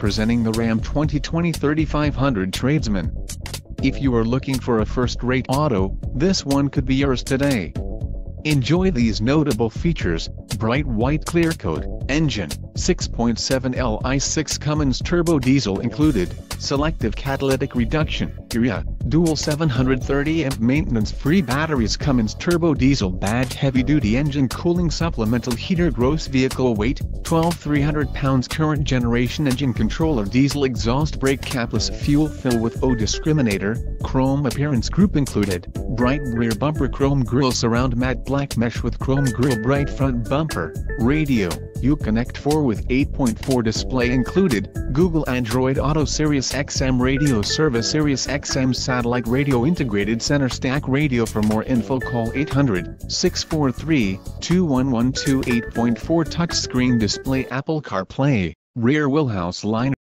presenting the Ram 2020 3500 Tradesman. If you are looking for a first-rate auto, this one could be yours today. Enjoy these notable features, bright white clear coat, engine, 6.7 Li6 Cummins turbo diesel included, selective catalytic reduction, urea, dual 730 amp maintenance-free batteries Cummins turbo diesel badge heavy-duty engine cooling supplemental heater gross vehicle weight, 12 300 pounds current generation engine controller diesel exhaust brake capless fuel fill with O discriminator, chrome appearance group included, bright rear bumper chrome grille surround matte black mesh with chrome grille bright front bumper, radio, Uconnect 4 with 8.4 display included, Google Android Auto Sirius XM radio service Sirius XM satellite radio integrated center stack radio. For more info call 800-643-2112 8.4 touchscreen display Apple CarPlay, rear wheelhouse liner